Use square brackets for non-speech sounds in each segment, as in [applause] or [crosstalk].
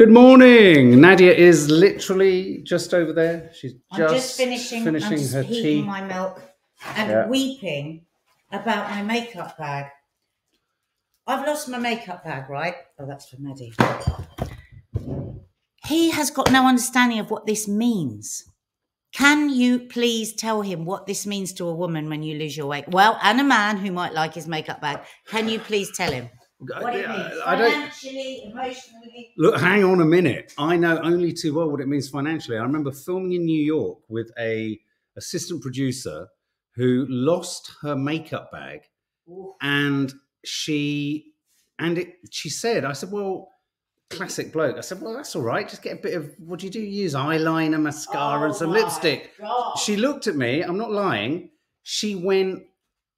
Good morning. Nadia is literally just over there. She's I'm just, just finishing, finishing I'm just her tea. my milk and Yeah. weeping about my makeup bag. I've lost my makeup bag, right? Oh, that's for Maddie. He has got no understanding of what this means. Can you please tell him what this means to a woman when you lose your weight? Well, and a man who might like his makeup bag. Can you please tell him what it means? I don't Financially, emotionally. look. Hang on a minute. I know only too well what it means financially. I remember filming in New York with a assistant producer who lost her makeup bag, Ooh. and she and it. She said, "I said, well." Classic bloke. I said, "Well, that's all right. Just get a bit of what do you do? Use eyeliner, mascara, and Oh some lipstick." God. She looked at me, I'm not lying. She went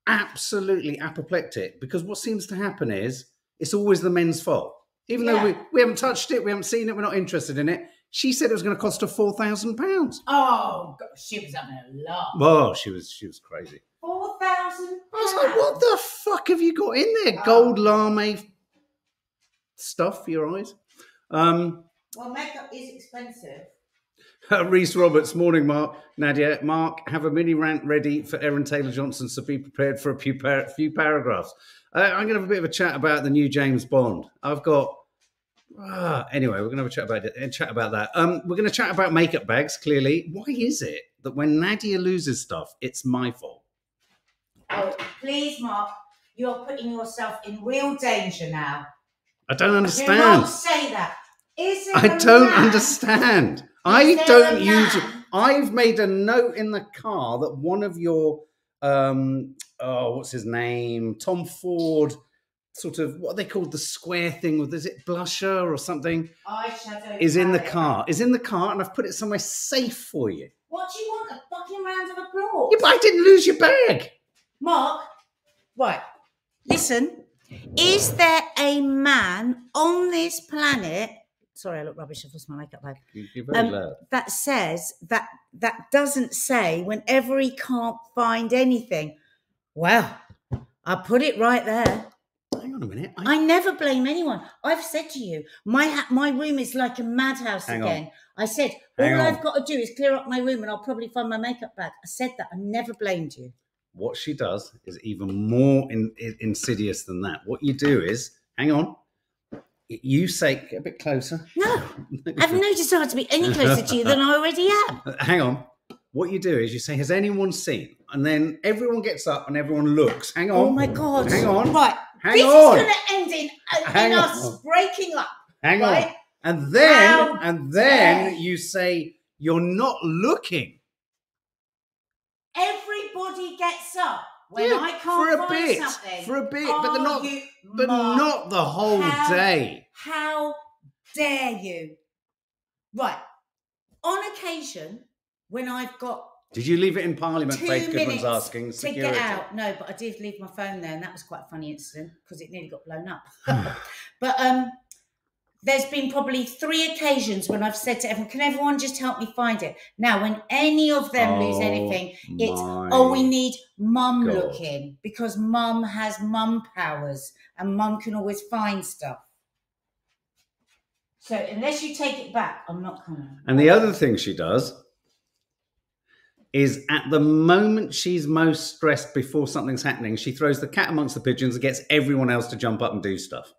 absolutely apoplectic because what seems to happen is it's always the men's fault. Even though we, we haven't touched it, we haven't seen it, we're not interested in it. She said it was going to cost her four thousand pounds. Oh, God, she was having a laugh. Well, she was she was crazy. Four thousand. I was like, what the fuck have you got in there? Oh. Gold lame stuff for your eyes. Um Well, makeup is expensive. [laughs] Reese Roberts, morning, Mark. Nadia, Mark, have a mini rant ready for Aaron Taylor-Johnson, so be prepared for a few, par- few paragraphs. Uh, I'm going to have a bit of a chat about the new James Bond. I've got. Ah, anyway, we're going to have a chat about it. uh, Chat about that. Um, we're going to chat about makeup bags. Clearly, why is it that when Nadia loses stuff, it's my fault? Oh, please, Mark, you're putting yourself in real danger now. I don't understand. Do not say that. I don't man- understand. I Is there don't use. I've made a note in the car that one of your, um, oh, what's his name? Tom Ford, sort of what they called the square thing with, is it blusher or something? Eyeshadow Is in the car. Is in the car, and I've put it somewhere safe for you. What do you want? A fucking round of applause? Yeah, but I didn't lose your bag. Mark, right. Listen, is there a man on this planet? Sorry, I look rubbish. I've lost my makeup bag. You're very Um, That says that that doesn't say whenever he can't find anything. Well, I put it right there. Hang on a minute. I, I never blame anyone. I've said to you, my my room is like a madhouse Hang on. again. I said all Hang on. I've got to do is clear up my room, and I'll probably find my makeup bag. I said that. I never blamed you. what she does is even more in, in- insidious than that. What you do is, hang on. You say, get a bit closer. No, [laughs] I've no desire to be any closer to you than I already am. Uh, [laughs] hang on. What you do is you say, "Has anyone seen?" And then everyone gets up and everyone looks. Hang on. Oh my god! Hang on. Right, Hang this on. is going to end in, in us on. breaking up. Hang on. And then How and then dare- you say, "You're not looking." Everybody gets up when Yeah, I can't for a find bit, something. for a bit, but they're not- But not the whole day. How dare you? Right. On occasion, when I've got Did you leave it in Parliament? two Faith Goodman's asking to get out, no, but I did leave my phone there, and that was quite a funny incident because it nearly got blown up. [laughs] [laughs] But um, there's been probably three occasions when I've said to everyone, "Can everyone just help me find it?" Now, when any of them lose Oh anything, it's oh, we need mum God. looking because mum has mum powers and mum can always find stuff. So unless you take it back, I'm not coming. And the other thing she does is at the moment she's most stressed before something's happening, she throws the cat amongst the pigeons and gets everyone else to jump up and do stuff.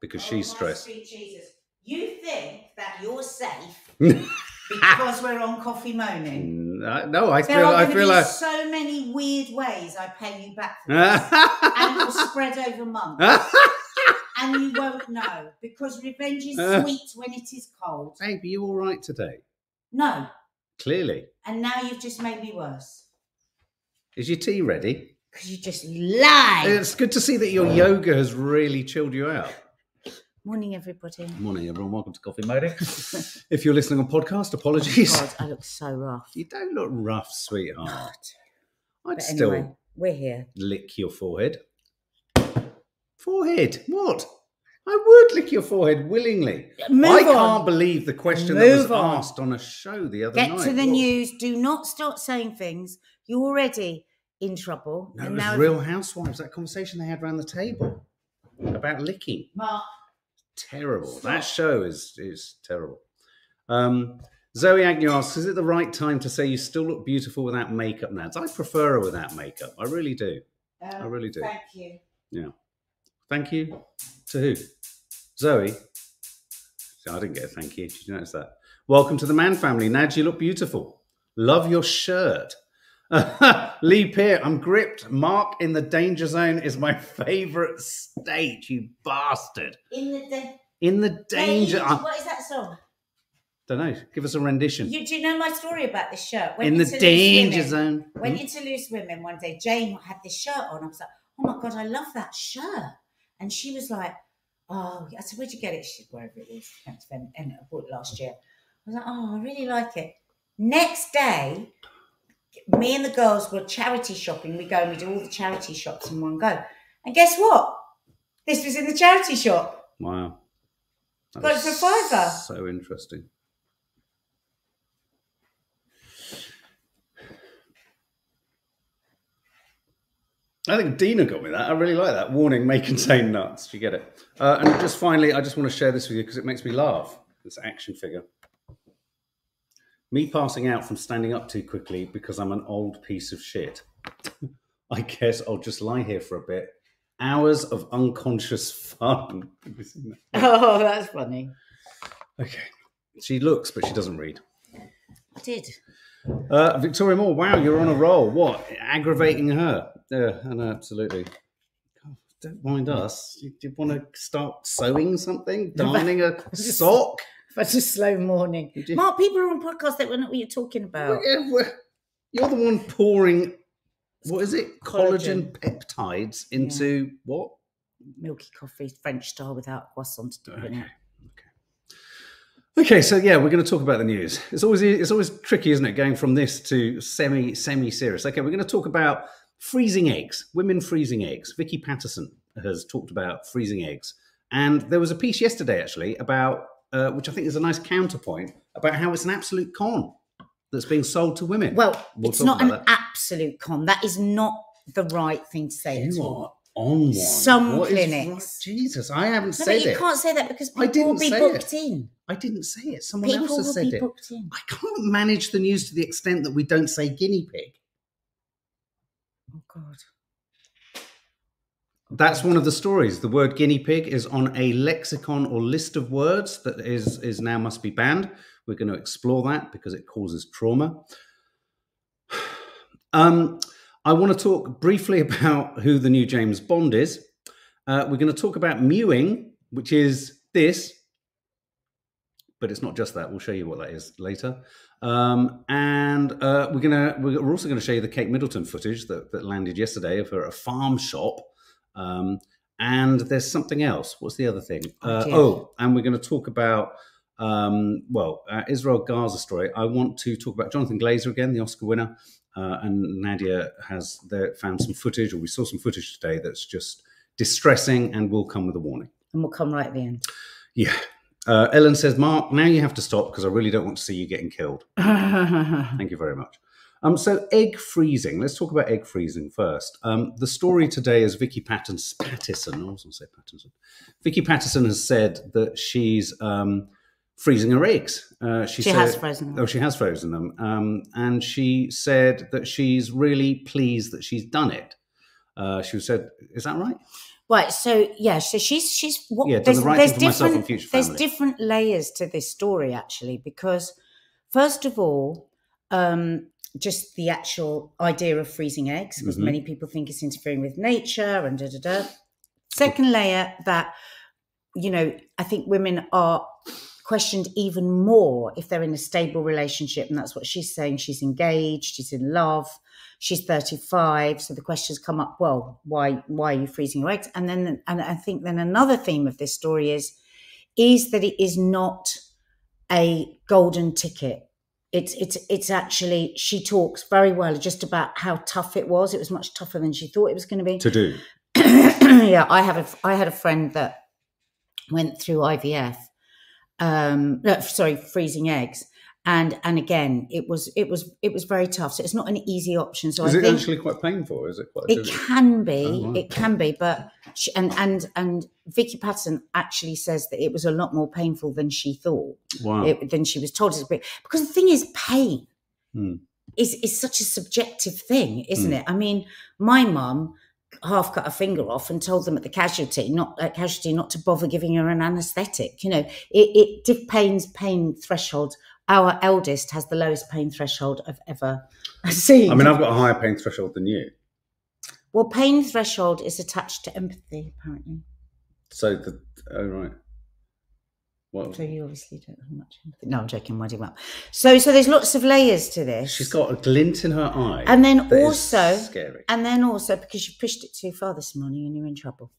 Because Oh, she's stressed. Jesus, you think that you're safe [laughs] because we're on coffee moaning? No, no, I There feel are I feel like so many weird ways I pay you back for [laughs] this, and it will spread over months, [laughs] and you won't know because revenge is Uh. sweet when it is cold. Babe, are you all right today? No, Clearly. and now you've just made me worse Is your tea ready? because you just lie. It's good to see that your yoga has really chilled you out. Morning, everybody. Morning, everyone. Welcome to Coffee Moaning. [laughs] if you're listening on podcast, apologies. God, I look so rough. You don't look rough, sweetheart. God. I'd But still anyway, we're here. lick your forehead. Forehead? What? I would lick your forehead willingly. Move I on. can't believe the question that was on. asked on a show the other Get night. to the What? news. Do not start saying things. You're already in trouble. No, it was now Real Housewives, that conversation they had around the table about licking. Mark, terrible. That show is is terrible. Um, Zoe Agnew asks, "Is it the right time to say you still look beautiful without makeup, Nads? I prefer her without makeup. I really do. Um, I really do. Thank you. Thank you to who? Zoe. I didn't get a thank you. Did you notice that? Welcome to the Man family. Nad, you look beautiful. Love your shirt. [laughs] Lee Peart, I'm gripped. Mark in the danger zone is my favourite state, you bastard. In the. In the danger. What is that song? don't know. Give us a rendition. You do you know my story about this shirt? in the danger Women- zone. Went Hmm? into Loose Women one day. Jane had this shirt on. I was like, oh my god, I love that shirt. And she was like, oh, I said, where'd you get it? She, wherever it was. And I bought it last year. I was like, oh, I really like it. Next day, me and the girls were charity shopping. We go and we do all the charity shops in one go. And guess what? This was in the charity shop. Wow. That Got it for a fiver. So interesting. I think Dina got me that. I really like that. Warning may contain nuts. You get it. Uh, and just finally, I just want to share this with you because it makes me laugh. This action figure. Me passing out from standing up too quickly because I'm an old piece of shit. [laughs] I guess I'll just lie here for a bit. Hours of unconscious [laughs] fun. Have you seen that? Oh, that's funny. Okay. She looks, but she doesn't read. I did. Uh, Victoria Moore, wow, you're on a roll. What? Aggravating her? Yeah, know, absolutely. God, don't mind us. You, you want to start sewing something? [laughs] Darning a [laughs] sock? That's a slow morning. You Mark, people are on podcasts that don't know what you're talking about. Yeah, well, You're the one pouring, what is it? Collagen, Collagen. peptides into what? Milky coffee, French style without croissant to Okay. it. Okay, so yeah, we're going to talk about the news. It's always it's always tricky, isn't it, going from this to semi semi serious. Okay, we're going to talk about freezing eggs, women freezing eggs. Vicky Patterson has talked about freezing eggs, and there was a piece yesterday actually about uh, which I think is a nice counterpoint about how it's an absolute con that's being sold to women. Well, We'll it's not an that. absolute con. That is not the right thing to say at you all. are on one. Some What is clinics. right- Jesus, I haven't No, said but you it. can't say that because I people will didn't be booked it. in. I didn't say it. Someone People else has said it. booked in. I can't manage the news to the extent that we don't say guinea pig. God. That's one of the stories. The word guinea pig is on a lexicon or list of words that is is now must be banned. We're going to explore that because it causes trauma. [sighs] Um, I want to talk briefly about who the new James Bond is. Uh, we're going to talk about mewing, which is this, but it's not just that. We'll show you what that is later. Um, and uh, we're gonna we're also going to show you the Kate Middleton footage that, that landed yesterday of her at a farm shop. Um, and there's something else. What's the other thing? Oh, Uh, oh, and we're going to talk about um, well, uh, Israel Gaza story. I want to talk about Jonathan Glazer again, the Oscar winner. Uh, and Nadia has there, found some footage, or we saw some footage today that's just distressing and will come with a warning. And we'll come right at the end. Yeah. Uh, Ellen says, Mark, now you have to stop because I really don't want to see you getting killed. [laughs] Thank you very much. Um, so egg freezing. Let's talk about egg freezing first. Um, the story today is Vicky Pattons, Pattison. I was going to say Patterson. Vicky Patterson has said that she's um, freezing her eggs. Uh, she she said, has frozen. them. Oh, she has frozen them. Um, and she said that she's really pleased that she's done it. Uh, she said, "Is that right?" Right, so yeah, so she's she's what Yeah, there's, the right there's thing for myself and different there's different layers to this story actually because first of all, um, just the actual idea of freezing eggs because Mhm. many people think it's interfering with nature and da da da. Second layer that you know I think women are questioned even more if they're in a stable relationship and that's what she's saying she's engaged she's in love she's 35 so the questions come up well why why are you freezing your eggs and then and i think then another theme of this story is is that it is not a golden ticket it's it's it's actually she talks very well just about how tough it was it was much tougher than she thought it was going to be To do. [clears throat] yeah, I have a I had a friend that went through IVF. Um, no, sorry, freezing eggs, and and again, it was it was it was very tough. So it's not an easy option. So is I it think actually quite painful? Is it quite? it can be, Oh, right. it can be, but she, and and and Vicky Patton actually says that it was a lot more painful than she thought, wow. it, than she was told. Because the thing is, pain Hmm. is is such a subjective thing, isn't Hmm. it? I mean, my mum half cut a finger off and told them at the casualty not at casualty not to bother giving her an anaesthetic. You know, it it pain's pain threshold. Our eldest has the lowest pain threshold I've ever [laughs] seen. I mean, I've got a higher pain threshold than you. Well, pain threshold is attached to empathy, apparently. So the oh right. Well, So you obviously don't have much empathy. No, I'm joking. Winding well. So, so there's lots of layers to this. she's got a glint in her eye. and then also, scary. and then also because you pushed it too far this morning and you're in trouble.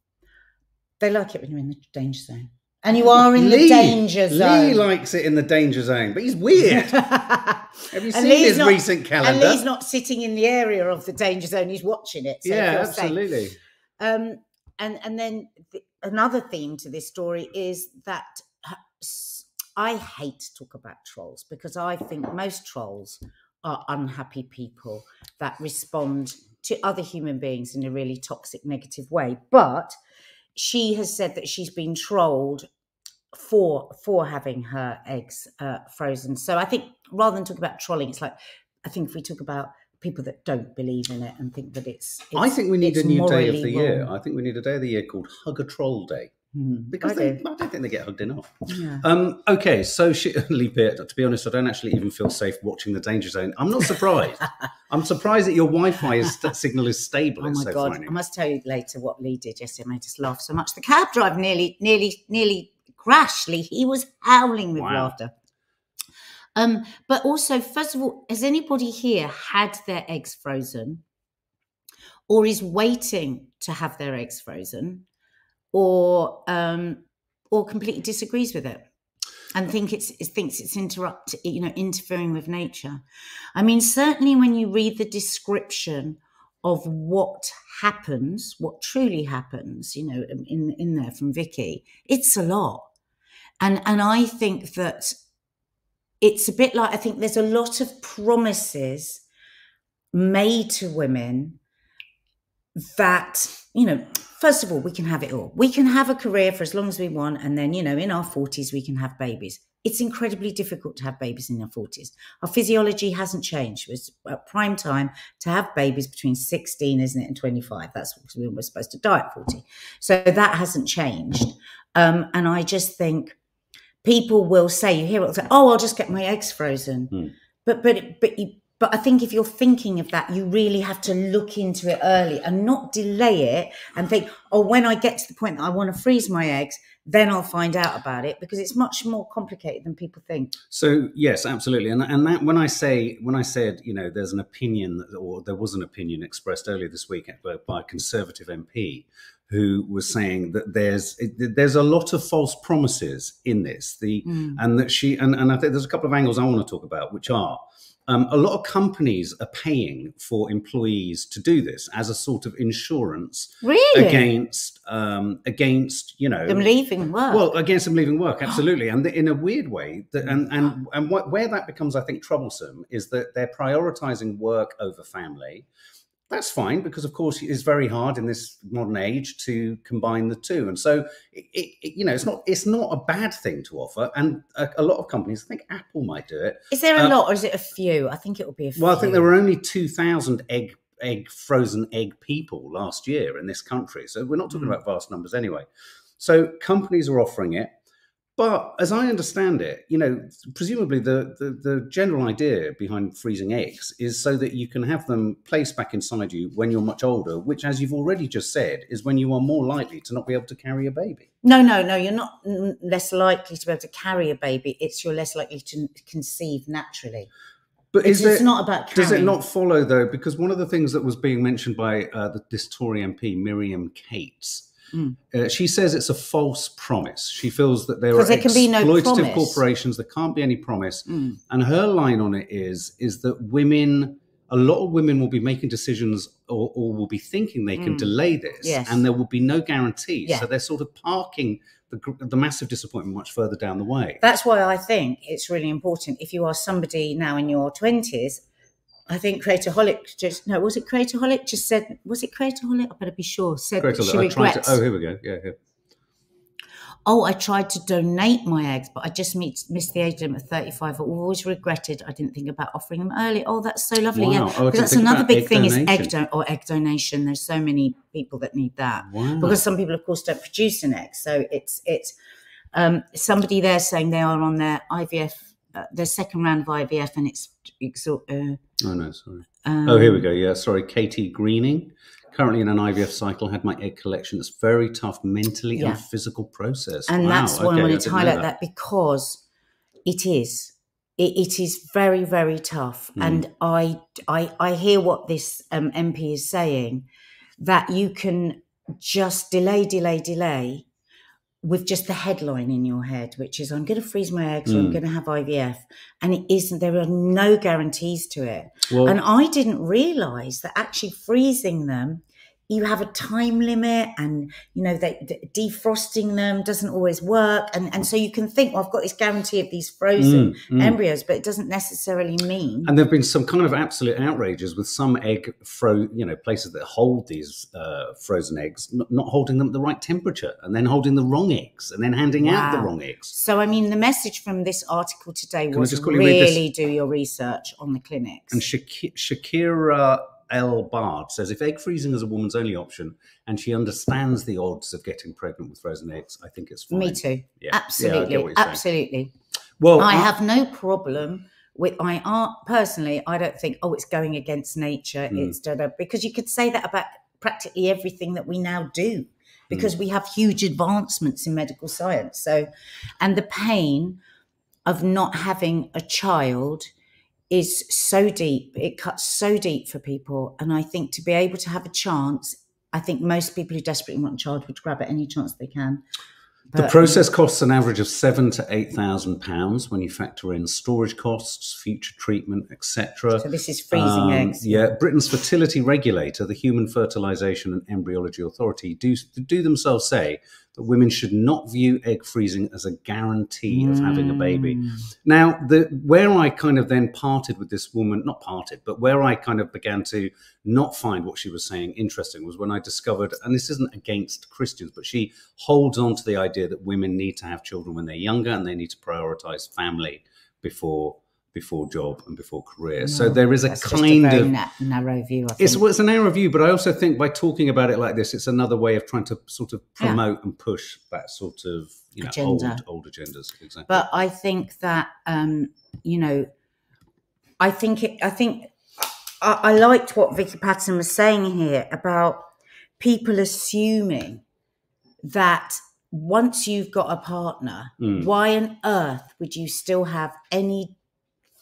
They like it when you're in the danger zone, and you are in the danger zone. Lee likes it in the danger zone, but he's weird. [laughs] Have you And seen Lee's his not- recent and calendar? Lee's not sitting in the area of the danger zone; he's watching it. So yeah, absolutely. Um, and and then the, another theme to this story is that I hate to talk about trolls because I think most trolls are unhappy people that respond to other human beings in a really toxic, negative way. But she has said that she's been trolled for for having her eggs uh, frozen. So I think rather than talk about trolling, it's like I think if we talk about people that don't believe in it and think that it's, I think we need a new day of the year. wrong. I think we need a day of the year called Hug a Troll Day Hmm, because I they, do. I don't think they get hugged enough. Yeah. Um, okay, so [laughs] she, Lee Peart, to be honest, I don't actually even feel safe watching the Danger Zone. I'm not surprised. [laughs] I'm surprised that your Wi-Fi is, signal is stable. Oh my so god! I must tell you later what Lee did yesterday. It made us laugh so much. The cab driver nearly, nearly, nearly crashed. Lee, he was howling with Wow. laughter. Um, but also, first of all, has anybody here had their eggs frozen, or is waiting to have their eggs frozen, or um, or completely disagrees with it? and think it's it thinks it's interrupt you know interfering with nature i mean certainly when you read the description of what happens what truly happens you know in in there from vicky it's a lot and and i think that it's a bit like i think there's a lot of promises made to women that you know first of all we can have it all. We can have a career for as long as we want and then you know in our 40s we can have babies. It's incredibly difficult to have babies in our 40s our physiology hasn't changed. It's at prime time to have babies between 16 isn't it and 25 that's we were supposed to die at 40 so that hasn't changed. Um, and i just think people will say you hear it say oh i'll just get my eggs frozen Hmm. but but but you but I think if you're thinking of that, you really have to look into it early and not delay it and think, oh, when I get to the point that I want to freeze my eggs, then I'll find out about it because it's much more complicated than people think. So yes, absolutely, and and that when I say when I said you know there's an opinion or there was an opinion expressed earlier this week by a Conservative MP who was saying that there's there's a lot of false promises in this the Mm. and that she and, and I think there's a couple of angles I want to talk about which are um, a lot of companies are paying for employees to do this as a sort of insurance Really? against um, against you know Them leaving work. well, against them leaving work, [gasps] absolutely, and in a weird way. That, and and and what, where that becomes, I think, troublesome is that they're prioritizing work over family. That's fine because, of course, it's very hard in this modern age to combine the two. And so, it, it, you know, it's not it's not a bad thing to offer. And a, a lot of companies, I think Apple might do it. is there a uh, lot or is it a few? I think it will be a few. Well, I think there were only two thousand egg egg frozen egg people last year in this country, so we're not talking Mm. about vast numbers anyway. So companies are offering it, but as I understand it, you know, presumably the, the the general idea behind freezing eggs is so that you can have them placed back inside you when you're much older, which, as you've already just said, is when you are more likely to not be able to carry a baby. No, no, no. You're not less likely to be able to carry a baby. It's you're less likely to conceive naturally. But It's, is it's not about carrying. Does it not follow though? Because one of the things that was being mentioned by uh, the, this Tory MP, Miriam Cates, Mm. uh, she says it's a false promise. She feels that there are there can be no exploitative promise. corporations. There can't be any promise. Mm. And her line on it is is that women, a lot of women will be making decisions or, or will be thinking they can Mm. delay this, Yes. and there will be no guarantee. Yeah. So they're sort of parking the, the massive disappointment much further down the way. That's why I think it's really important if you are somebody now in your 20s. I think Creatorholic just, no, was it Creatorholic just said, was it Creatorholic? I better be sure. Said that she I tried to, regrets. oh, here we go. Yeah, here. oh, I tried to donate my eggs, but I just meet, missed the age limit of 35. I've always regretted I didn't think about offering them early. Oh, that's so lovely. Wow. Yeah. Oh, Because that's another big thing is egg don- or egg donation. There's so many people that need that. Wow. Because some people, of course, don't produce an egg. So it's, it's um, somebody there saying they are on their IVF, their second round of IVF and it's, exor- uh, oh, no, sorry. um, Oh, here we go. Yeah, sorry. Katie Greening, currently in an IVF cycle, had my egg collection. It's very tough mentally Yeah. and physical process. And Wow, that's why okay, I wanted to highlight that. because it is. It, it is very, very tough. Mm. And I, I, I hear what this um, MP is saying that you can just delay, delay, delay with just the headline in your head, which is I'm going to freeze my eggs or I'm Mm. going to have IVF. And it isn't, there are no guarantees to it. Well, And I didn't realize that actually freezing them, you have a time limit and, you know, that defrosting them doesn't always work. And, and so you can think, well, I've got this guarantee of these frozen mm, mm. embryos, but it doesn't necessarily mean. And there have been some kind of absolute outrages with some egg fro, you know, places that hold these uh, frozen eggs, not, not holding them at the right temperature, and then holding the wrong eggs, and then handing out the wrong eggs. so, I mean, the message from this article today Can was just quickly read this? really do your research on the clinics. And Shaki- Shakira L. Bard says if egg freezing is a woman's only option, and she understands the odds of getting pregnant with frozen eggs, I think it's fine. Me too. Yeah. Yeah, Absolutely. saying. absolutely. Well, I have no problem with I art personally. I don't think oh it's going against nature. Mm. It's da, da, because you could say that about practically everything that we now do Mm. because we have huge advancements in medical science. So, and the pain of not having a child is so deep. It cuts so deep for people, and I think to be able to have a chance. I think most people who desperately want a child would grab at any chance they can. The But- process costs an average of seven to eight thousand pounds when you factor in storage costs, future treatment, etc. So this is freezing Um, eggs. Yeah, Britain's fertility regulator, the Human Fertilisation and Embryology Authority, do do themselves say that women should not view egg freezing as a guarantee of having a baby. Mm. Now, the where I kind of then parted with this woman, not parted, but where I kind of began to not find what she was saying interesting was when I discovered, and this isn't against Christians, but she holds on to the idea that women need to have children when they're younger and they need to prioritize family before before job and before career. so there is a kind very of na- narrow view. I think. it's well, it's a narrow view, but I also think by talking about it like this, it's another way of trying to sort of Yeah. promote and push that sort of you know old Agenda. old agendas. Exactly. but I think that um, you know, I think it. I think I, I liked what Vicky Patton was saying here about people assuming that once you've got a partner, Mm. why on earth would you still have any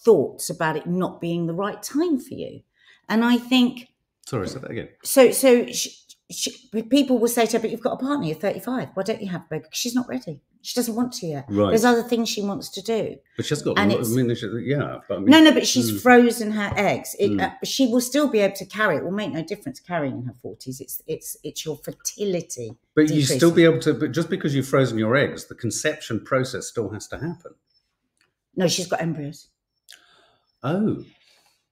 thoughts about it not being the right time for you? And I think Sorry, say that again. so. So sh sh people will say to her, "But you've got a partner. You're 35. Why don't you have a baby?" Because she's not ready. She doesn't want to yet. Right. There's other things she wants to do. But she's got. And I mean, she- yeah, but I mean, No, no, but she's Mm. frozen her eggs. It, Mm. uh, she will still be able to carry. It will make no difference carrying in her forties. It's it's it's your fertility. but you still be able to. But just because you've frozen your eggs, the conception process still has to happen. No, she's got embryos. Oh,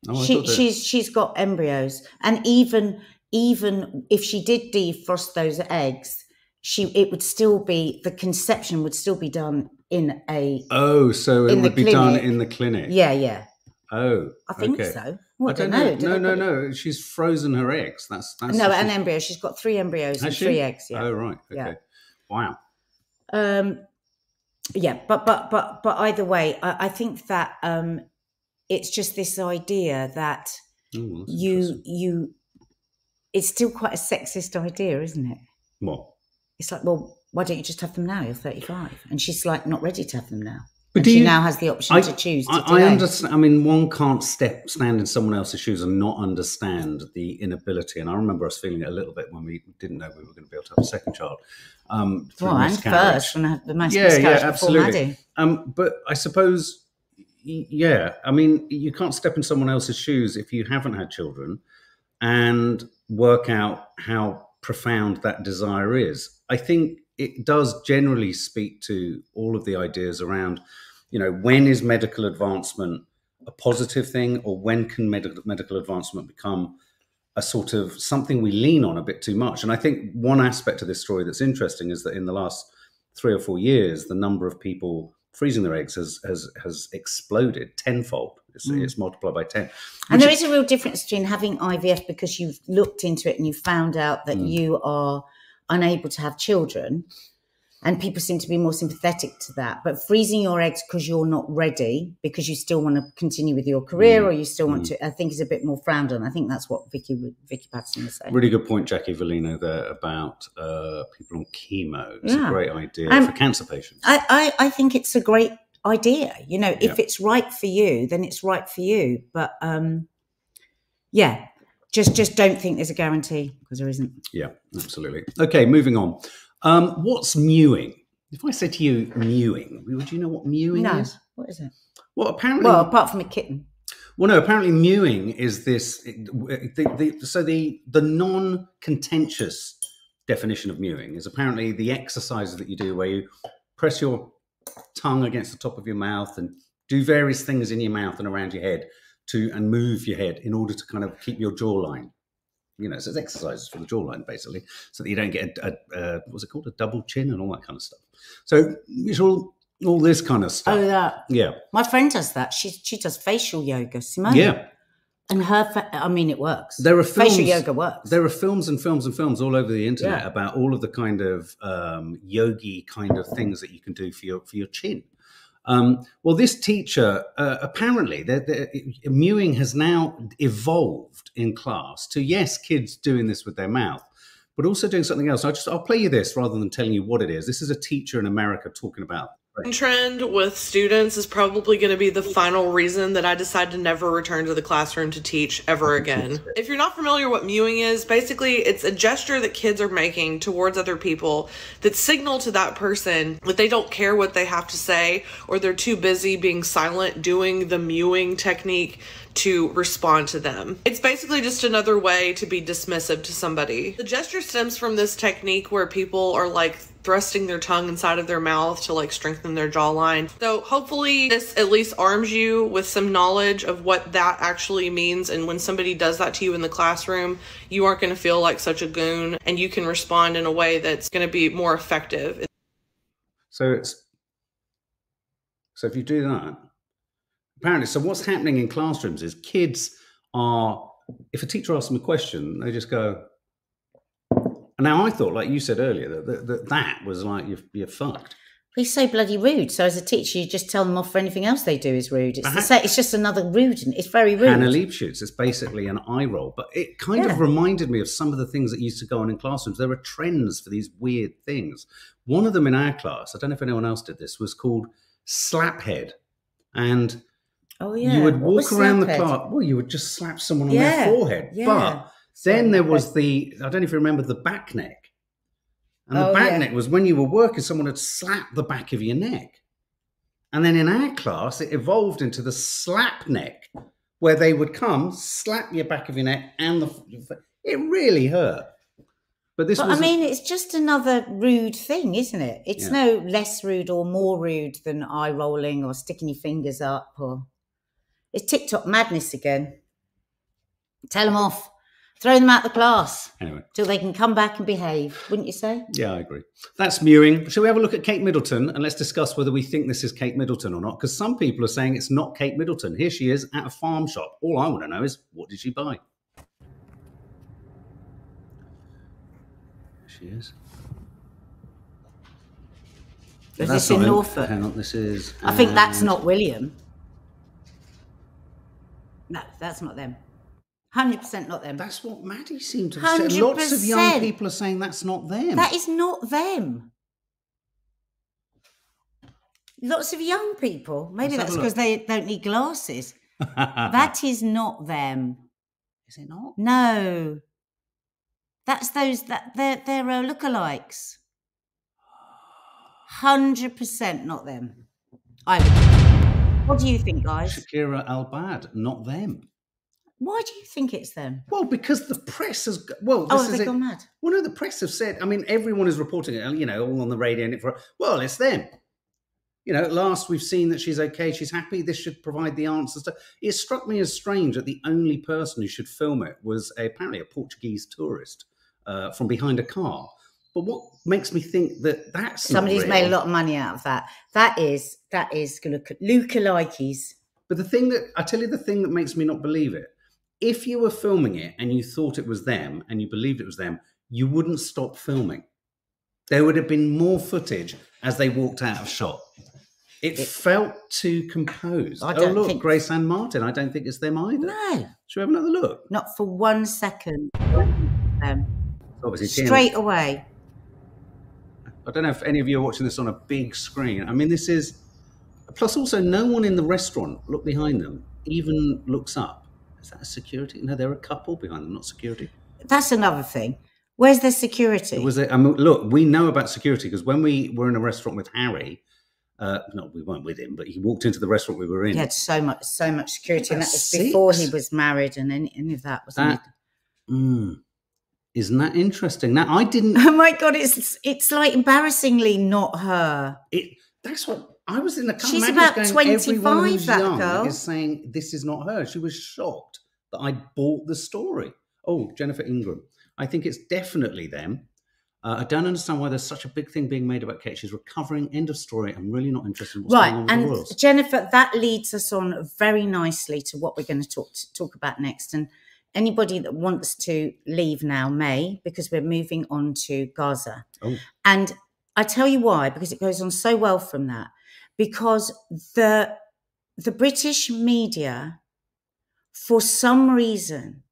oh she she's she's got embryos, and even even if she did defrost those eggs, she it would still be the conception would still be done in a Oh, so it would be done in the clinic. yeah yeah. Oh, I think okay. so. Well, I don't know. Did No, no, it- no. She's frozen her eggs. That's that's. No, she's- an embryo. She's got three embryos Has and she? three eggs. Yeah. Oh, right. Okay. Yeah. Wow. Um, yeah, but but but but either way, I, I think that um, it's just this idea that Oh, you you, it's still quite a sexist idea, isn't it? What? It's like, well, why don't you just have them now? You're 35, and she's like not ready to have them now. But she you- now has the option I- to choose. To I, I understand. I mean, one can't step stand in someone else's shoes and not understand the inability. And I remember us feeling it a little bit when we didn't know we were going to be able to have a second child. Um, Well, and first, when I had the mass Yeah, yeah, miscarriage absolutely. Um, but I suppose, yeah, I mean, you can't step in someone else's shoes if you haven't had children and work out how profound that desire is. I think it does generally speak to all of the ideas around, you know, when is medical advancement a positive thing, or when can medical medical advancement become a sort of something we lean on a bit too much? And I think one aspect of this story that's interesting is that in the last three or four years, the number of people freezing their eggs has has has exploded tenfold. It's, mm. it's multiplied by ten. And there is, is a real difference between having IVF because you've looked into it and you found out that mm. you are unable to have children, and people seem to be more sympathetic to that. But freezing your eggs because you're not ready, because you still want to continue with your career, mm. or you still want mm. to, I think is a bit more frowned on. I think that's what Vicky Vicky Patterson was saying. Really good point, Jackie Valino, there about uh, people on chemo. It's yeah. a great idea um, for cancer patients. I, I, I think it's a great idea. You know, if yeah. it's right for you, then it's right for you. But um, yeah, just just don't think there's a guarantee because there isn't. Yeah, absolutely. Okay, moving on. Um, what's mewing? If I said to you mewing, would you know what mewing no. is? What is it? Well, apparently. Well, apart from a kitten. Well, no. Apparently, mewing is this. The, the, so the the non-contentious definition of mewing is apparently the exercises that you do where you press your tongue against the top of your mouth and do various things in your mouth and around your head to and move your head in order to kind of keep your jawline you know, so it's exercises for the jawline basically, so that you don't get a, a, a what's it called, a double chin and all that kind of stuff. So it's all all this kind of stuff. Oh, that. Yeah. My friend does that. She she does facial yoga, Simone. Yeah. And her, fa- I mean, it works. There are films, facial yoga works. There are films and films and films all over the internet yeah. about all of the kind of um, yogi kind of things that you can do for your for your chin. Um, well, this teacher uh, apparently, they're, they're, mewing has now evolved in class to yes, kids doing this with their mouth, but also doing something else. I just I'll play you this rather than telling you what it is. This is a teacher in America talking about trend with students is probably going to be the final reason that I decide to never return to the classroom to teach ever [laughs] again. If you're not familiar what mewing is, basically it's a gesture that kids are making towards other people that signal to that person that they don't care what they have to say or they're too busy being silent doing the mewing technique to respond to them. It's basically just another way to be dismissive to somebody. The gesture stems from this technique where people are like thrusting their tongue inside of their mouth to like strengthen their jawline. So hopefully this at least arms you with some knowledge of what that actually means and when somebody does that to you in the classroom, you aren't going to feel like such a goon and you can respond in a way that's going to be more effective. So it's so if you do that apparently so what's happening in classrooms is kids are if a teacher asks them a question, they just go now, I thought, like you said earlier, that that, that, that was like you're, you're fucked. He's so bloody rude. So as a teacher, you just tell them off for anything else they do is rude. It's, the uh-huh. same, it's just another rude, it's very rude. Hannah Leibschutz, it's basically an eye roll, but it kind yeah. of reminded me of some of the things that used to go on in classrooms. There are trends for these weird things. One of them in our class, I don't know if anyone else did this, was called slaphead, and oh yeah, you would walk around the class. Well, you would just slap someone on yeah. their forehead, yeah. but then there was uh, the I don't know if you remember the back neck. And the oh, back yeah. neck was when you were working, someone had slapped the back of your neck. And then in our class, it evolved into the slap neck, where they would come, slap your back of your neck, and the it really hurt. But this but, was I mean, it's just another rude thing, isn't it? It's yeah. no less rude or more rude than eye rolling or sticking your fingers up or it's TikTok madness again. Tell them off. Throw them out of the class. Anyway. Till they can come back and behave, wouldn't you say? Yeah, I agree. That's mewing. Shall we have a look at Kate Middleton and let's discuss whether we think this is Kate Middleton or not? Because some people are saying it's not Kate Middleton. Here she is at a farm shop. All I want to know is what did she buy? There she is. Is this in Norfolk? Hang on, this is. I think that's not William. No, that's not them. Hundred percent not them. That's what Maddie seemed to have said. Lots of young people are saying that's not them. That is not them. Lots of young people. Maybe Let's that's because they don't need glasses. [laughs] that is not them. Is it not? No. That's those that they're they're uh, lookalikes. Hundred percent not them. I. What do you think, guys? Shakira Al Bad, not them. Why do you think it's them? Well, because the press has. Well, Oh, this have is they it. gone mad? Well, no, the press have said. I mean, everyone is reporting it. You know, all on the radio and it for. Well, it's them. You know, at last we've seen that she's okay. She's happy. This should provide the answers to. It struck me as strange that the only person who should film it was apparently a Portuguese tourist uh, from behind a car. But what makes me think that that's Somebody's made a lot of money out of that. That is that is look lookalikes. But the thing that I tell you, the thing that makes me not believe it, if you were filming it and you thought it was them and you believed it was them, you wouldn't stop filming. There would have been more footage as they walked out of shot. It, It- felt too composed. I oh, don't look, think- Grace and Martin. I don't think it's them either. No, Should we have another look? not for one second. Um, Obviously, straight away. I don't know if any of you are watching this on a big screen. I mean, this is. Plus, also, no one in the restaurant, look behind them, even looks up. Is that a security? No, they're a couple behind them, not security. That's another thing. Where's the security? It was. A, I mean, look, we know about security because when we were in a restaurant with Harry, uh, no, we weren't with him, but he walked into the restaurant we were in. he had so much, so much security, and that was before he was married, and any, any of that wasn't That- Mm. Isn't that interesting? Now, I didn't. [laughs] Oh my god, it's it's like embarrassingly not her. It, that's what I was in the car. She's about going, 25, that young girl. is saying this is not her. She was shocked that I bought the story. Oh, Jennifer Ingram. I think it's definitely them. Uh, I don't understand why there's such a big thing being made about Kate. She's recovering. End of story. I'm really not interested in what's right, going on with and Jennifer, that leads us on very nicely to what we're going to talk talk about next. And anybody that wants to leave now may, because we're moving on to Gaza. Oh. And I tell you why, because it goes on so well from that. Because the the British media, for some reason,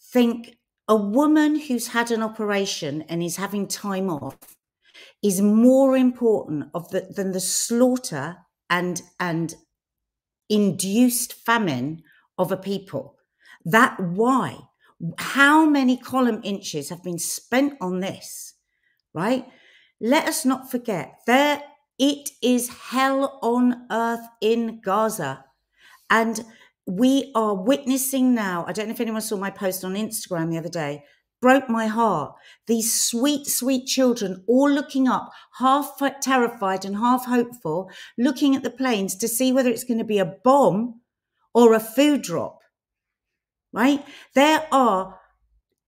think a woman who's had an operation and is having time off is more important of the, than the slaughter and and induced famine of a people. That why? How many column inches have been spent on this? Right? Let us not forget there it is hell on earth in Gaza. And we are witnessing now. I don't know if anyone saw my post on Instagram the other day. Broke my heart. These sweet, sweet children all looking up, half terrified and half hopeful, looking at the planes to see whether it's going to be a bomb or a food drop. Right? There are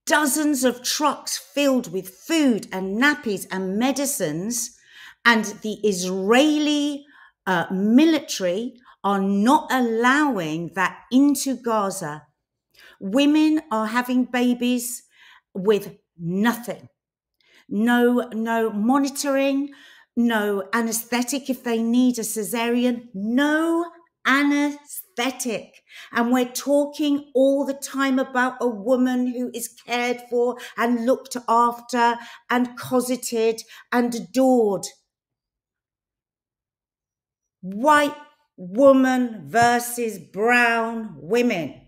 dozens of trucks filled with food and nappies and medicines, and the Israeli uh, military are not allowing that into Gaza. Women are having babies with nothing. No, no monitoring, no anesthetic if they need a cesarean, no anesthetic. And we're talking all the time about a woman who is cared for and looked after and cosseted and adored. White woman versus brown women,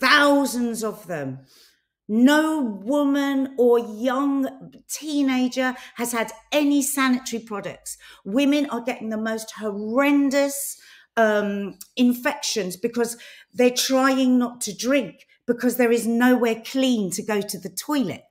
thousands of them. No woman or young teenager has had any sanitary products. Women are getting the most horrendous um, infections because they're trying not to drink because there is nowhere clean to go to the toilet.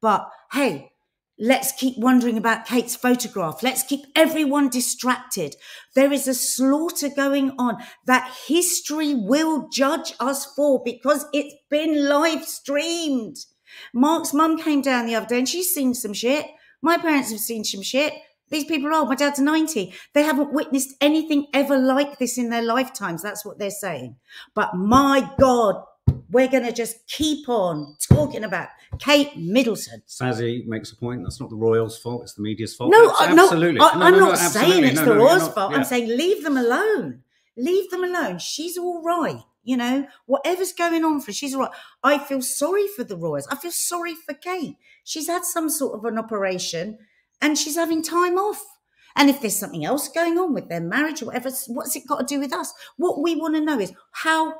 But hey, let's keep wondering about Kate's photograph. Let's keep everyone distracted. There is a slaughter going on that history will judge us for because it's been live streamed. Mark's mum came down the other day and she's seen some shit. My parents have seen some shit. These people are old. My dad's 90. They haven't witnessed anything ever like this in their lifetimes. That's what they're saying. But my God, we're going to just keep on talking about Kate Middleton. Sazzy makes a point. That's not the Royals' fault. It's the media's fault. No, uh, no, absolutely. I, No, I'm no, no, not saying it's the you're not- fault. yeah. I'm saying leave them alone. Leave them alone. She's all right. You know, whatever's going on for her, she's all right. I feel sorry for the Royals. I feel sorry for Kate. She's had some sort of an operation and she's having time off. And if there's something else going on with their marriage or whatever, what's it got to do with us? What we want to know is how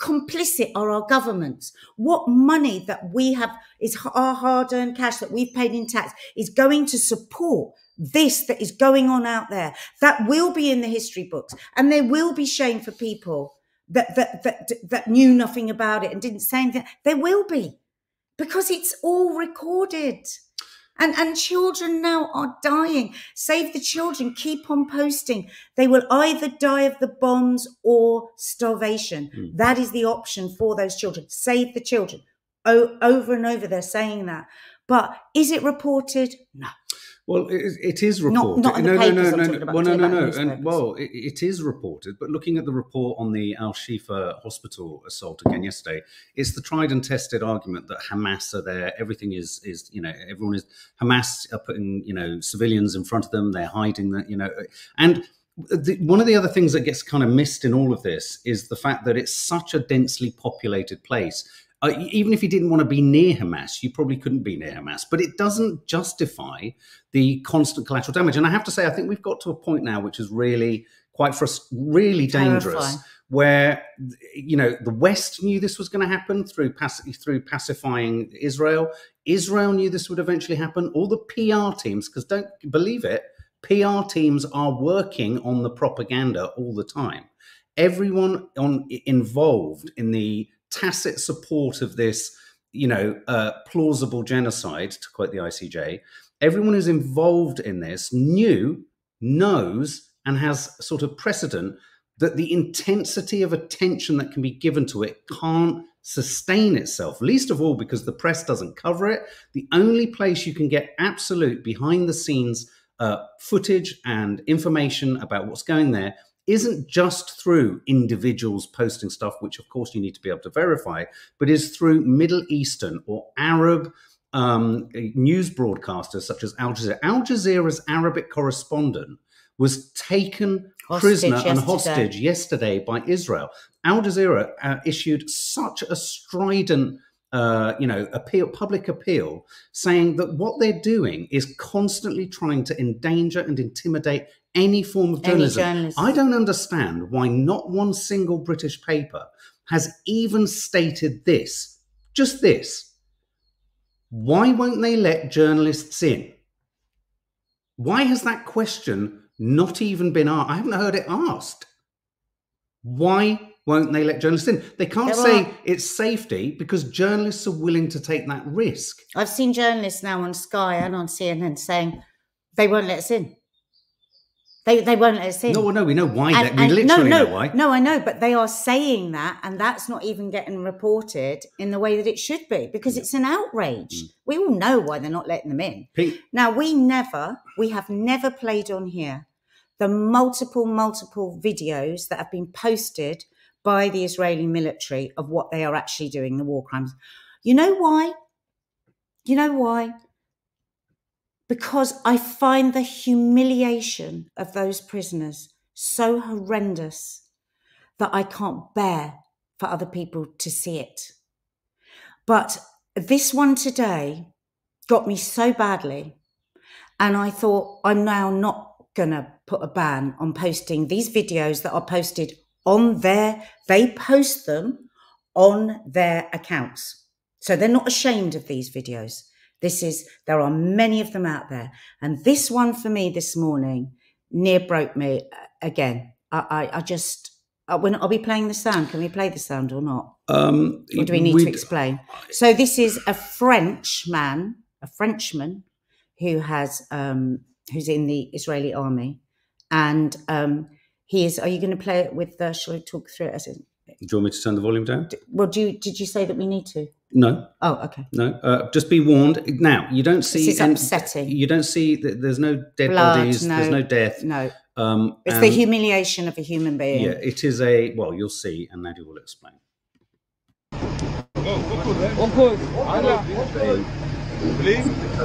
complicit are our governments? What money that we have is our hard earned cash that we've paid in tax is going to support this that is going on out there that will be in the history books and there will be shame for people that, that, that, that knew nothing about it and didn't say anything. There will be because it's all recorded. And, and children now are dying. Save the children. Keep on posting. They will either die of the bombs or starvation. Mm. That is the option for those children. Save the children. O- over and over, they're saying that. But is it reported? No. Well, it, it is reported. not the no, no, no, no, talking Well, no, no, no. And well, it, it is reported. But looking at the report on the Al Shifa hospital assault again yesterday, it's the tried and tested argument that Hamas are there. Everything is is you know everyone is Hamas are putting you know civilians in front of them. They're hiding that you know and. The, one of the other things that gets kind of missed in all of this is the fact that it's such a densely populated place uh, even if you didn't want to be near Hamas, you probably couldn't be near Hamas. But it doesn't justify the constant collateral damage. And I have to say, I think we've got to a point now which is really quite frust- really dangerous, Terrifying. where you know the West knew this was going to happen through pac- through pacifying Israel. Israel knew this would eventually happen. All the PR teams, because don't believe it, PR teams are working on the propaganda all the time. Everyone on involved in the tacit support of this, you know, uh, plausible genocide, to quote the ICJ, everyone who's involved in this knew, knows, and has sort of precedent that the intensity of attention that can be given to it can't sustain itself, least of all because the press doesn't cover it. The only place you can get absolute behind the scenes uh, footage and information about what's going there isn't just through individuals posting stuff, which of course you need to be able to verify, but is through Middle Eastern or Arab um, news broadcasters such as Al Jazeera. Al Jazeera's Arabic correspondent was taken Hostage prisoner and hostage yesterday by Israel. Al Jazeera uh, issued such a strident, uh, you know, appeal, public appeal, saying that what they're doing is constantly trying to endanger and intimidate any form of Any journalism. I don't understand why not one single British paper has even stated this, just this. Why won't they let journalists in? Why has that question not even been asked? I haven't heard it asked. Why won't they let journalists in? They can't There say are- it's safety because journalists are willing to take that risk. I've seen journalists now on Sky and on CNN saying they won't let us in. They, they won't let us in. No, well, no, we know why. And- that, we literally no, no, know why. No, I know, but they are saying that, and that's not even getting reported in the way that it should be because it's an outrage. Mm. We all know why they're not letting them in. Pete, Now, we never, we have never played on here the multiple, multiple videos that have been posted by the Israeli military of what they are actually doing, the war crimes. You know why? You know why? Because I find the humiliation of those prisoners so horrendous that I can't bear for other people to see it. But this one today got me so badly. And I thought, I'm now not going to put a ban on posting these videos that are posted on their, they post them on their accounts. So they're not ashamed of these videos. This is, there are many of them out there. And this one for me this morning near broke me uh, again. I, I, I just, uh, when I'll be playing the sound. Can we play the sound or not? um, Or do we need to explain? So this is a French man, a Frenchman who has um, who's in the Israeli army, and um, he is. Are you going to play it with? Uh, shall I talk through it? As in, Do you want me to turn the volume down? well, do you, did you say that we need to? No, Oh, okay. no. Uh, just be warned. Now, you don't see. This is any- upsetting. You don't see. that There's no dead Blood, bodies. There's no- no death. No, Um, it's the humiliation of a human being. Yeah, it is a. Well, you'll see, and Nadia will explain.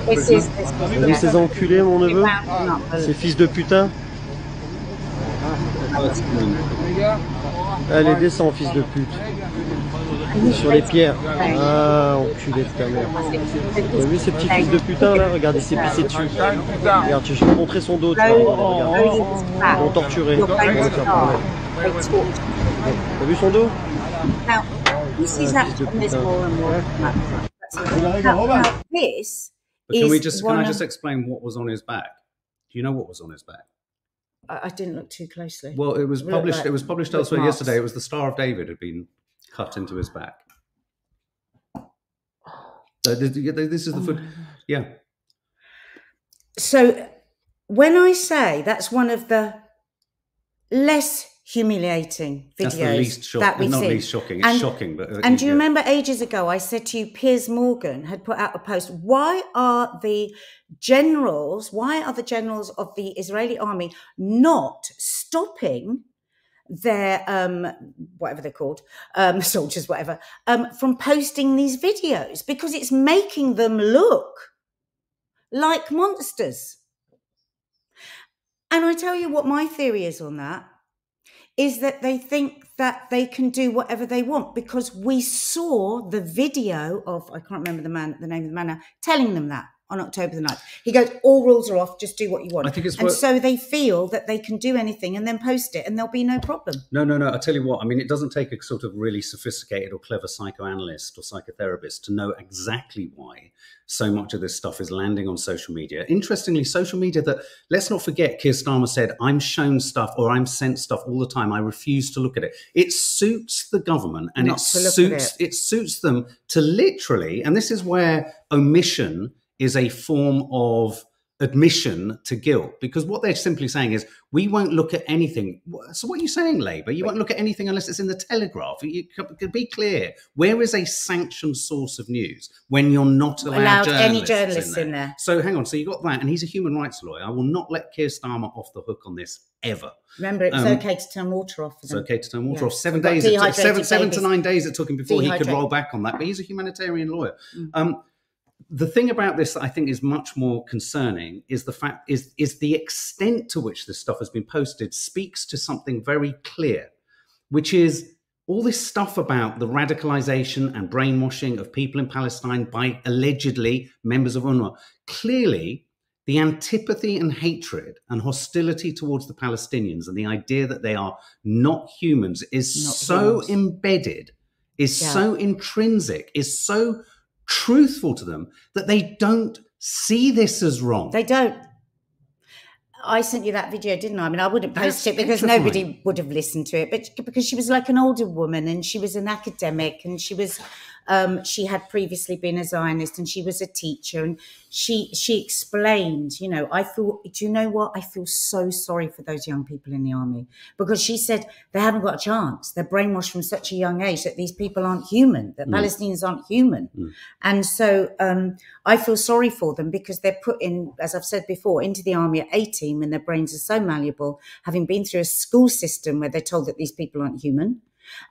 This is, this T'as vu ces enculés, mon neveu is Ces fils de putain Allez, descends, fils de pute. Sur les pierres. Ah, enculé de ta mère. T'as vu ces petits fils de putain là Regarde, il s'est pissé dessus. Regarde, je vais te montrer son dos. tu Regarde. Ils l'ont torturé. Ils vont le faire parler. T'as vu son dos Now, this is actually on this more and more. Now, now, this But can we just? Can I just explain what was on his back? Do you know what was on his back? I, I didn't look too closely. Well, it was published. like it was published elsewhere marks. yesterday. It was the Star of David had been cut into his back. Uh, this, this is the Oh foot. Yeah, So when I say that's one of the less humiliating videos that's the least shocking. that we've Not seen. least shocking. It's And- shocking, but uh, And do you yeah. remember ages ago I said to you, Piers Morgan had put out a post. Why are the generals, why are the generals of the Israeli army not stopping their um whatever they're called, um, [laughs] soldiers, whatever, um, from posting these videos? Because it's making them look like monsters. And I tell you what my theory is on that is that they think that they can do whatever they want because we saw the video of I can't remember the man the name of the man now, telling them that on October the 9th. He goes, all rules are off, just do what you want. I think it's and worth- so they feel that they can do anything and then post it and there'll be no problem. No, no, no. I tell you what. I mean, it doesn't take a sort of really sophisticated or clever psychoanalyst or psychotherapist to know exactly why so much of this stuff is landing on social media. Interestingly, social media that let's not forget, Keir Starmer said, "I'm shown stuff or I'm sent stuff all the time. I refuse to look at it." It suits the government and Not it to look at suits it. it suits them to literally, and this is where omission is a form of admission to guilt because what they're simply saying is we won't look at anything so what are you saying labour you won't look at anything unless it's in the telegraph you be clear where is a sanctioned source of news when you're not allowed, Allowed any journalists journalists in there. so hang on so you got that and he's a human rights lawyer i will not let Keir Starmer off the hook on this ever Remember, it was Um, okay to turn water off it's okay to turn water Yeah. off. Seven We've days, it took, seven, seven to nine days it took him before he could roll back on that. But he's a humanitarian lawyer. Mm. Um, the thing about this that I think is much more concerning is the fact is is the extent to which this stuff has been posted speaks to something very clear, which is all this stuff about the radicalization and brainwashing of people in Palestine by allegedly members of UNRWA. Clearly, the antipathy and hatred and hostility towards the Palestinians and the idea that they are not humans is Not so humans. embedded, is Yeah. so intrinsic, is so truthful to them that they don't see this as wrong. They don't. I sent you that video, didn't I? I mean, I wouldn't post That's it because petrifying. nobody would have listened to it, but because she was like an older woman and she was an academic and she was, um, she had previously been a Zionist and she was a teacher and she she explained, you know, I feel, do you know what? I feel so sorry for those young people in the army because she said they haven't got a chance. They're brainwashed from such a young age that these people aren't human, that Mm. Palestinians aren't human. Mm. And so um, I feel sorry for them because they're put in, as I've said before, into the army at 18 when their brains are so malleable, having been through a school system where they're told that these people aren't human.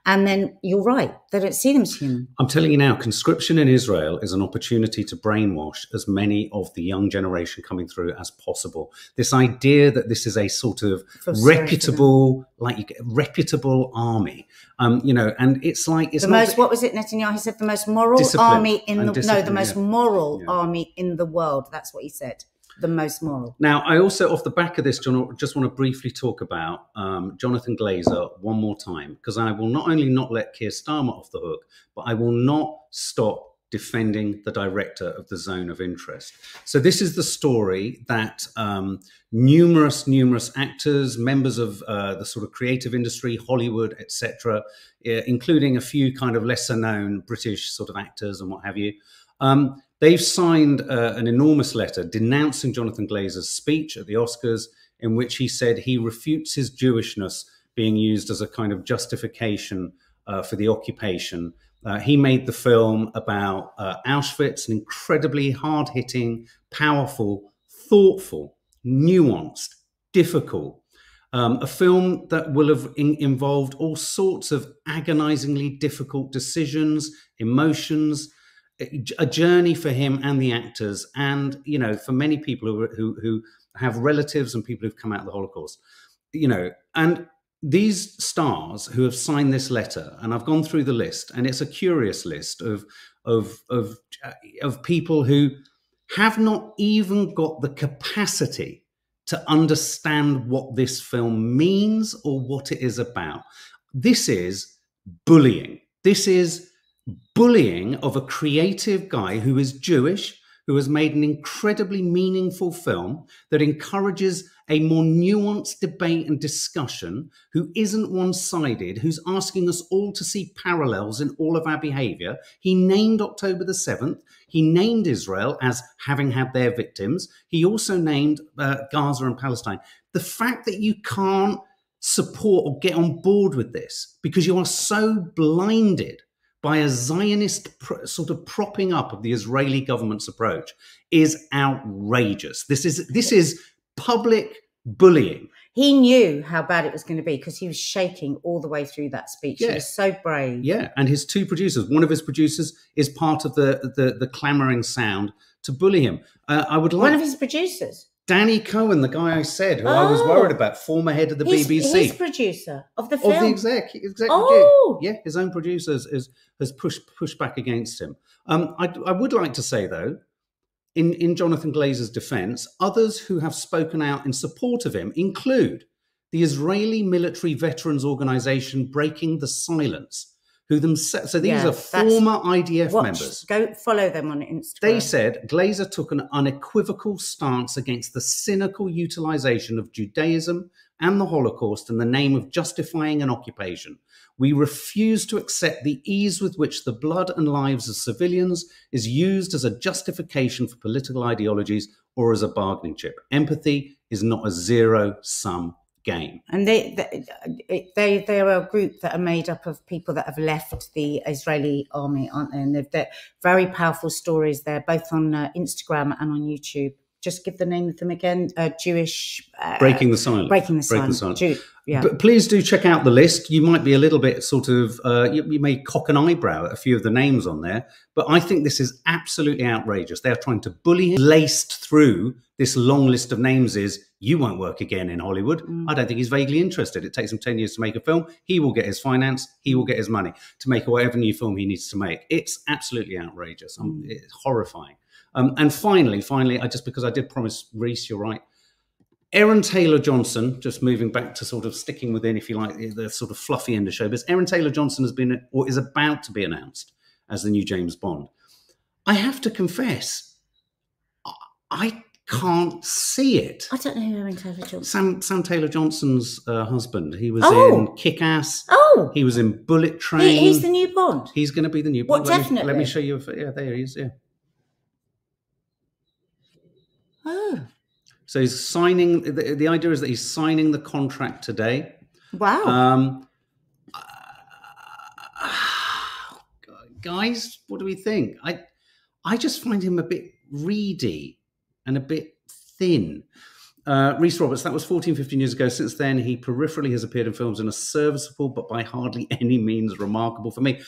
And then you're right, they don't see them as human. I'm telling you now, conscription in Israel is an opportunity to brainwash as many of the young generation coming through as possible. This idea that this is a sort of feel sorry for them. reputable, like you get, reputable army, um, you know, and it's like it's the most, what was it, Netanyahu? He said the most moral army in and the, no, the most yeah. moral Yeah. army in the world. That's what he said. The most moral. Now, I also, off the back of this, John, just want to briefly talk about um, Jonathan Glazer one more time, because I will not only not let Keir Starmer off the hook, but I will not stop defending the director of the zone of interest. So, this is the story that um, numerous, numerous actors, members of uh, the sort of creative industry, Hollywood, etc., including a few kind of lesser known British sort of actors and what have you, um, they've signed uh, an enormous letter denouncing Jonathan Glazer's speech at the Oscars, in which he said he refutes his Jewishness being used as a kind of justification uh, for the occupation. Uh, he made the film about uh, Auschwitz, an incredibly hard hitting, powerful, thoughtful, nuanced, difficult. Um, a film that will have in- involved all sorts of agonizingly difficult decisions, emotions, a journey for him and the actors, and you know, for many people who who, who have relatives and people who've come out of the Holocaust, you know, and these stars who have signed this letter, and I've gone through the list, and it's a curious list of of of of people who have not even got the capacity to understand what this film means or what it is about. This is bullying. This is bullying of a creative guy who is Jewish, who has made an incredibly meaningful film that encourages a more nuanced debate and discussion, who isn't one sided, who's asking us all to see parallels in all of our behavior. He named October the 7th. He named Israel as having had their victims. He also named uh, Gaza and Palestine. The fact that you can't support or get on board with this because you are so blinded by a Zionist pr- sort of propping up of the Israeli government's approach is outrageous. This is this is public bullying. He knew how bad it was going to be because he was shaking all the way through that speech. He Yeah. was so brave. Yeah, and his two producers, one of his producers is part of the the, the clamoring sound to bully him. Uh, I would like One of his producers. Danny Cohen, the guy I said, who I was Oh. worried about, former head of the He's, BBC. He's producer of the film, of the exec, exec Oh. yeah, his own producers is, has pushed pushed back against him. Um, I, I would like to say though, in in Jonathan Glazer's defence, others who have spoken out in support of him include the Israeli Military Veterans Organisation Breaking the Silence, who themselves so these Yeah, are former IDF Watch, members. Go follow them on Instagram. They said Glazer took an unequivocal stance against the cynical utilization of Judaism and the Holocaust in the name of justifying an occupation. We refuse to accept the ease with which the blood and lives of civilians is used as a justification for political ideologies or as a bargaining chip. Empathy is not a zero sum game. And they, they, they, they're a group that are made up of people that have left the Israeli army, aren't they? And they've got very powerful stories there, both on uh, Instagram and on YouTube. Just give the name of them again. Uh, Jewish uh, Breaking the silence. breaking the Breaking the silence. silence. Jew, yeah. But please do check out the list. You might be a little bit sort of, uh, you, you may cock an eyebrow at a few of the names on there, but I think this is absolutely outrageous. They're trying to bully him. Laced through this long list of names is, you won't work again in Hollywood. Mm. I don't think he's vaguely interested. It takes him 10 years to make a film. He will get his finance, he will get his money to make whatever new film he needs to make. It's absolutely outrageous. Mm. It's horrifying. Um, and finally, finally, I just because I did promise Reese, you're right. Aaron Taylor-Johnson, just moving back to sort of sticking within, if you like, the, sort of fluffy end of showbiz. Aaron Taylor-Johnson has been or is about to be announced as the new James Bond. I have to confess, I can't see it. I don't know who Aaron Taylor-Johnson. Sam Sam Taylor-Johnson's uh, husband. He was Oh. in Kick Ass. Oh, He was in Bullet he, Train. he's the new Bond. He's going to be the new. What, Bond. Let me- definitely? Let me show you. A, yeah, there he is. Yeah. Oh, So he's signing. The, the idea is that he's signing the contract today. wow. Um, [sighs] guys, what do we think? I I just find him a bit reedy and a bit thin. Uh, Reese Roberts, that was 14, 15 years ago. Since then, he peripherally has appeared in films and are serviceable, but by hardly [laughs] any means remarkable for me.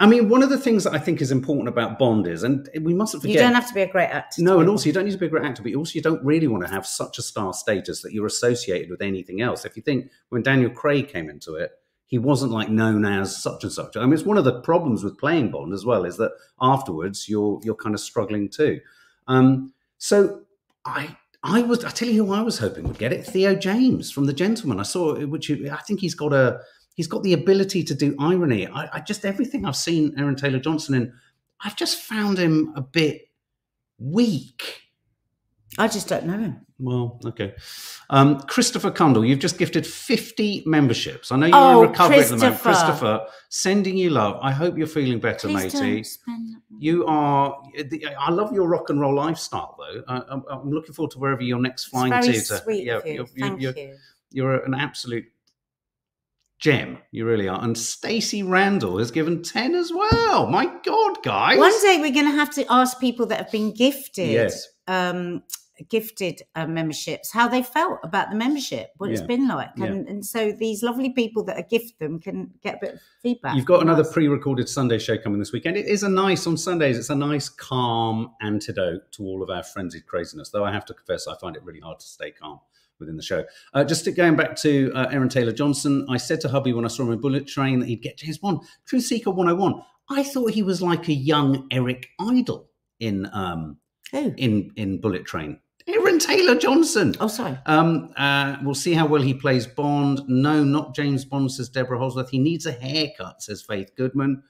I mean, one of the things that I think is important about Bond is, and we mustn't forget, you don't have to be a great actor. no, and also you don't need to be a great actor, but also you don't really want to have such a star status that you're associated with anything else. If you think when Daniel Craig came into it, he wasn't like known as such and such. I mean, it's one of the problems with playing Bond as well is that afterwards you're you're kind of struggling too. Um, so I I was I tell you who I was hoping would get it, Theo James from The Gentlemen. I saw it, which I think he's got a he's got the ability to do irony. I, I just everything I've seen Aaron Taylor-Johnson in, I've just found him a bit weak. I just don't know him. Well, okay. Um, Christopher Cundall, you've just gifted 50 memberships. I know you're Oh, in recovery at the moment. Christopher. Christopher, sending you love. I hope you're feeling better, Please matey. don't spend. You are. I love your rock and roll lifestyle, though. I, I'm, I'm looking forward to wherever your next flying it's very to. sweet yeah, of you. you're, Thank you're, you. you're an absolute gem. You really are. And Stacey Randall has given 10 as well. My God, guys. One day we're going to have to ask people that have been gifted, Yes. um, gifted uh, memberships, how they felt about the membership, what it's been like, Yeah. and, and so these lovely people that are gift them can get a bit of feedback. You've got another us. pre-recorded Sunday show coming this weekend. It is a nice on Sundays. It's a nice, calm antidote to all of our frenzied craziness. Though I have to confess, I find it really hard to stay calm within the show. Uh, just to, going back to uh, Aaron Taylor-Johnson, I said to hubby when I saw him in Bullet Train that he'd get James Bond. Truth Seeker 101. I thought he was like a young Eric Idle in um, in in Bullet Train. Aaron Taylor-Johnson. Oh, sorry. Um, uh, we'll see how well he plays Bond. No, not James Bond, says Deborah Holsworth. He needs a haircut, says Faith Goodman.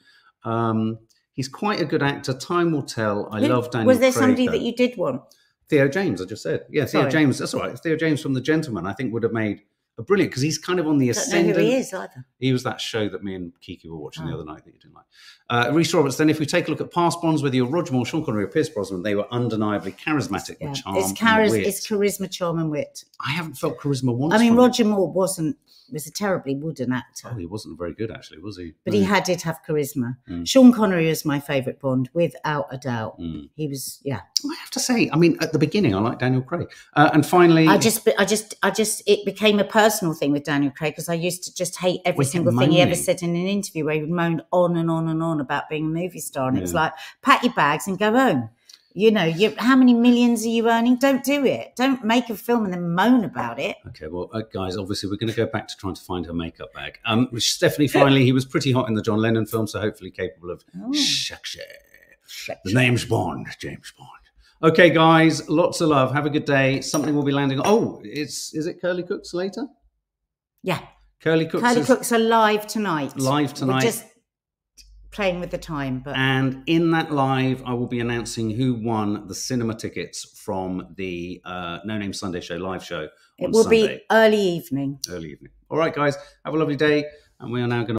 Um, He's quite a good actor. Time will tell. I Who- love Daniel. Was there Craig, somebody though. that you did want? Theo James, I just said. Yeah, Theo Sorry. James. That's all right. Theo James from The Gentlemen, I think, would have made a brilliant because he's kind of on the I don't know ascendant. he is either. He was that show that me and Kiki were watching the Oh. other night that you didn't like. Uh, Reese Roberts. Then, if we take a look at past Bonds, whether you're Roger Moore, Sean Connery, or Pierce Brosnan, they were undeniably charismatic Yeah. with charm. It's, and wit. it's charisma, charm, and wit. I haven't felt charisma once. I mean. Roger Moore wasn't was a terribly wooden actor, Oh, he wasn't very good, actually, was he? but he Mm. had did have charisma. Mm. Sean Connery was my favourite Bond, without a doubt. Mm. He was, yeah. I have to say, I mean, at the beginning, I like Daniel Craig, uh, and finally, I just, I just, I just, it became a personal thing with Daniel Craig because I used to just hate every he single thing he ever said in an interview where he would moan on and on and on about being a movie star, and it was like, pack your bags and go home. You know, you, how many millions are you earning? Don't do it. Don't make a film and then moan about it. Okay, well, uh, guys, obviously we're going to go back to trying to find her makeup bag. Um, Stephanie, finally, he was pretty hot in the John Lennon film, so hopefully capable of Oh. sexy. The name's Bond, James Bond. Okay, guys, lots of love. Have a good day. Something will be landing. Oh, it's is it Curly Cooks later? Yeah, Curly Cooks Curly is Cooks are live tonight. live tonight. Playing with the time, but And in that live, I will be announcing who won the cinema tickets from the uh, No Name Sunday Show live show it will Sunday, be early evening. early evening. All right, guys, have a lovely day. And we are now going to